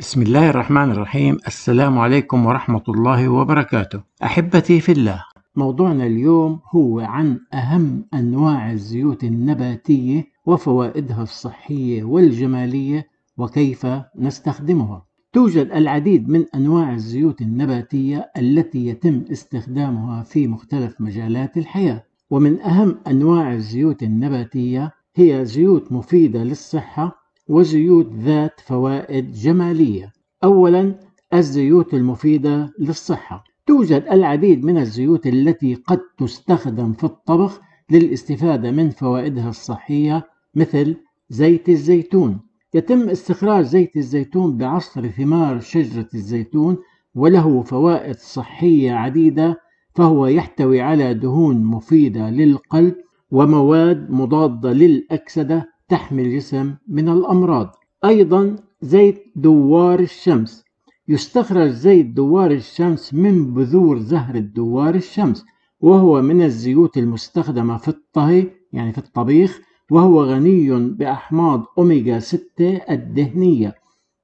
بسم الله الرحمن الرحيم السلام عليكم ورحمة الله وبركاته أحبتي في الله موضوعنا اليوم هو عن أهم أنواع الزيوت النباتية وفوائدها الصحية والجمالية وكيف نستخدمها توجد العديد من أنواع الزيوت النباتية التي يتم استخدامها في مختلف مجالات الحياة ومن أهم أنواع الزيوت النباتية هي زيوت مفيدة للصحة وزيوت ذات فوائد جمالية. أولا الزيوت المفيدة للصحة. توجد العديد من الزيوت التي قد تستخدم في الطبخ للاستفادة من فوائدها الصحية مثل زيت الزيتون. يتم استخراج زيت الزيتون بعصر ثمار شجرة الزيتون وله فوائد صحية عديدة فهو يحتوي على دهون مفيدة للقلب ومواد مضادة للأكسدة تحمي الجسم من الأمراض. أيضا زيت دوار الشمس. يستخرج زيت دوار الشمس من بذور زهرة دوار الشمس وهو من الزيوت المستخدمة في الطهي يعني في الطبيخ وهو غني بأحماض أوميغا 6 الدهنية.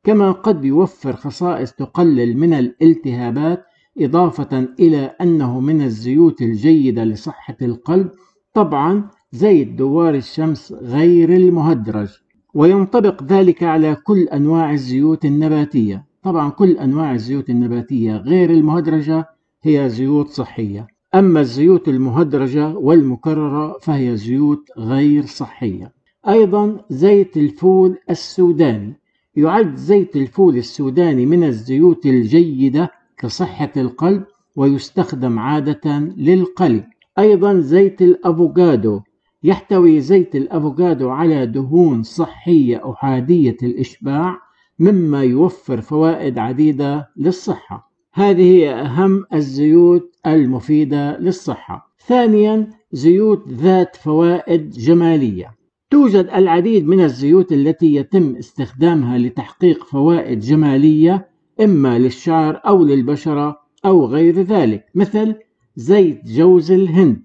كما قد يوفر خصائص تقلل من الالتهابات إضافة إلى أنه من الزيوت الجيدة لصحة القلب. طبعا زيت دوار الشمس غير المهدرج وينطبق ذلك على كل أنواع الزيوت النباتية. طبعا كل أنواع الزيوت النباتية غير المهدرجة هي زيوت صحية. أما الزيوت المهدرجة والمكررة فهي زيوت غير صحية. أيضا زيت الفول السوداني. يعد زيت الفول السوداني من الزيوت الجيدة لصحة القلب ويستخدم عادة للقلي. أيضا زيت الأفوكادو. يحتوي زيت الأفوكادو على دهون صحية أحادية الإشباع مما يوفر فوائد عديدة للصحة. هذه هي أهم الزيوت المفيدة للصحة. ثانيا زيوت ذات فوائد جمالية. توجد العديد من الزيوت التي يتم استخدامها لتحقيق فوائد جمالية إما للشعر أو للبشرة أو غير ذلك. مثل زيت جوز الهند.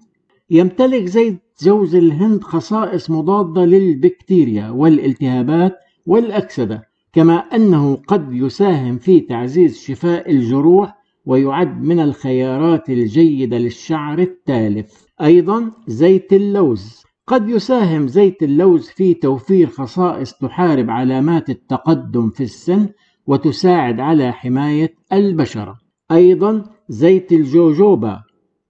يمتلك زيت جوز الهند خصائص مضادة للبكتيريا والالتهابات والأكسدة كما أنه قد يساهم في تعزيز شفاء الجروح ويعد من الخيارات الجيدة للشعر التالف. أيضا زيت اللوز. قد يساهم زيت اللوز في توفير خصائص تحارب علامات التقدم في السن وتساعد على حماية البشرة. أيضا زيت الجوجوبا.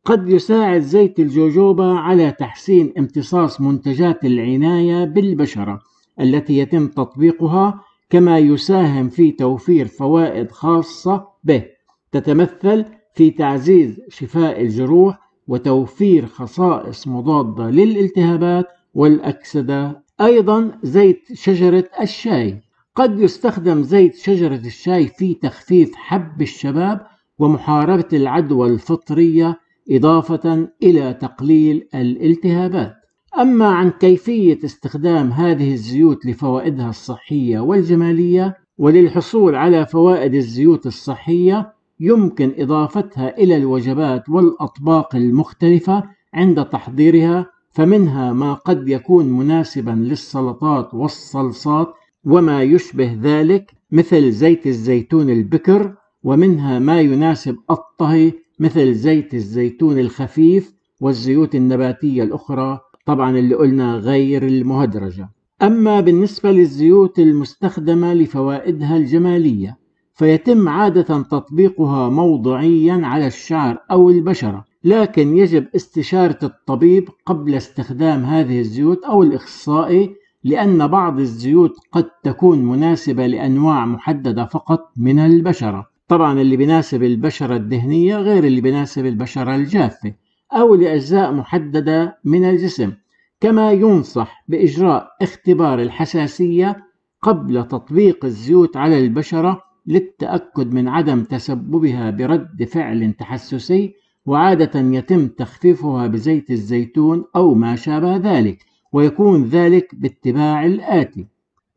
قد يساعد زيت الجوجوبا على تحسين امتصاص منتجات العناية بالبشرة التي يتم تطبيقها كما يساهم في توفير فوائد خاصة به. تتمثل في تعزيز شفاء الجروح وتوفير خصائص مضادة للالتهابات والأكسدة. أيضا زيت شجرة الشاي. قد يستخدم زيت شجرة الشاي في تخفيف حب الشباب ومحاربة العدوى الفطرية إضافة إلى تقليل الالتهابات. أما عن كيفية استخدام هذه الزيوت لفوائدها الصحية والجمالية وللحصول على فوائد الزيوت الصحية يمكن إضافتها إلى الوجبات والأطباق المختلفة عند تحضيرها فمنها ما قد يكون مناسبا للسلطات والصلصات وما يشبه ذلك مثل زيت الزيتون البكر ومنها ما يناسب الطهي مثل زيت الزيتون الخفيف والزيوت النباتية الأخرى طبعا اللي قلنا غير المهدرجة. أما بالنسبة للزيوت المستخدمة لفوائدها الجمالية فيتم عادة تطبيقها موضعيا على الشعر أو البشرة لكن يجب استشارة الطبيب قبل استخدام هذه الزيوت أو الإخصائي لأن بعض الزيوت قد تكون مناسبة لأنواع محددة فقط من البشرة. طبعا اللي بيناسب البشرة الدهنية غير اللي بيناسب البشرة الجافة أو لأجزاء محددة من الجسم كما ينصح بإجراء اختبار الحساسية قبل تطبيق الزيوت على البشرة للتأكد من عدم تسببها برد فعل تحسسي وعادة يتم تخفيفها بزيت الزيتون أو ما شابه ذلك ويكون ذلك باتباع الآتي.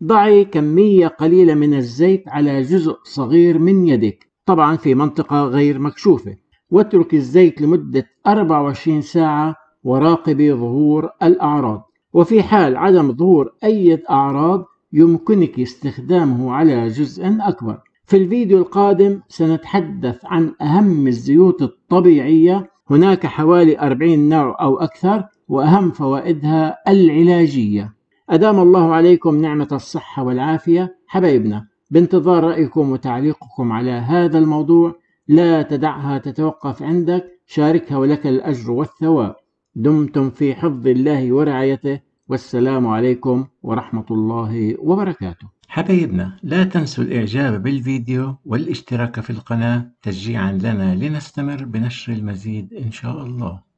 ضعي كمية قليلة من الزيت على جزء صغير من يدك طبعا في منطقة غير مكشوفة. واترك الزيت لمدة 24 ساعة وراقبي ظهور الأعراض. وفي حال عدم ظهور أي أعراض يمكنك استخدامه على جزء أكبر. في الفيديو القادم سنتحدث عن أهم الزيوت الطبيعية. هناك حوالي 40 نوع أو أكثر وأهم فوائدها العلاجية. أدام الله عليكم نعمة الصحة والعافية حبايبنا بانتظار رأيكم وتعليقكم على هذا الموضوع. لا تدعها تتوقف عندك شاركها ولك الأجر والثواب. دمتم في حفظ الله ورعايته والسلام عليكم ورحمة الله وبركاته. حبايبنا لا تنسوا الإعجاب بالفيديو والاشتراك في القناة تشجيعا لنا لنستمر بنشر المزيد إن شاء الله.